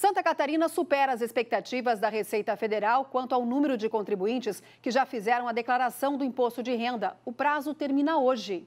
Santa Catarina supera as expectativas da Receita Federal quanto ao número de contribuintes que já fizeram a declaração do imposto de renda. O prazo termina hoje.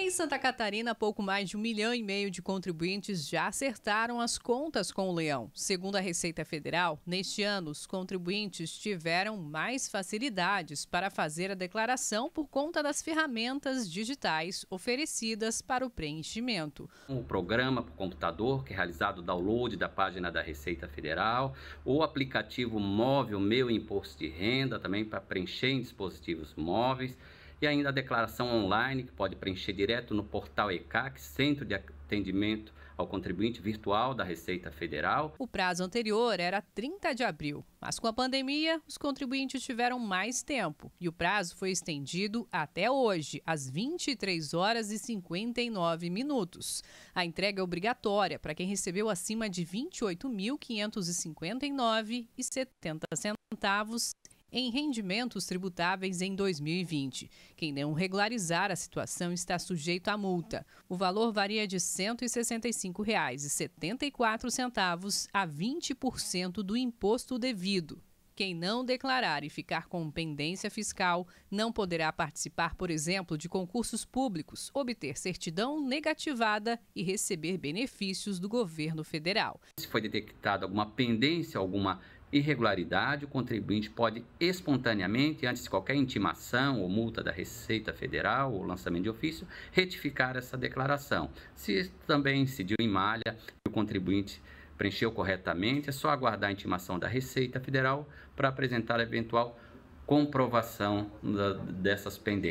Em Santa Catarina, pouco mais de um milhão e meio de contribuintes já acertaram as contas com o leão. Segundo a Receita Federal, neste ano, os contribuintes tiveram mais facilidades para fazer a declaração por conta das ferramentas digitais oferecidas para o preenchimento. O programa por computador, que é realizado o download da página da Receita Federal, o aplicativo móvel Meu Imposto de Renda, também para preencher em dispositivos móveis e ainda a declaração online, que pode preencher direto no portal ECAC, Centro de Atendimento ao Contribuinte Virtual da Receita Federal. O prazo anterior era 30 de abril, mas com a pandemia, os contribuintes tiveram mais tempo e o prazo foi estendido até hoje, às 23 horas e 59 minutos. A entrega é obrigatória para quem recebeu acima de R$ 28.559,70 centavos em rendimentos tributáveis em 2020. Quem não regularizar a situação está sujeito à multa. O valor varia de R$ 165,74 a 20% do imposto devido. Quem não declarar e ficar com pendência fiscal não poderá participar, por exemplo, de concursos públicos, obter certidão negativada e receber benefícios do governo federal. Se foi detectada alguma pendência, alguma irregularidade, o contribuinte pode espontaneamente, antes de qualquer intimação ou multa da Receita Federal ou lançamento de ofício, retificar essa declaração. Se também incidiu em malha e o contribuinte preencheu corretamente, é só aguardar a intimação da Receita Federal para apresentar a eventual comprovação dessas pendências.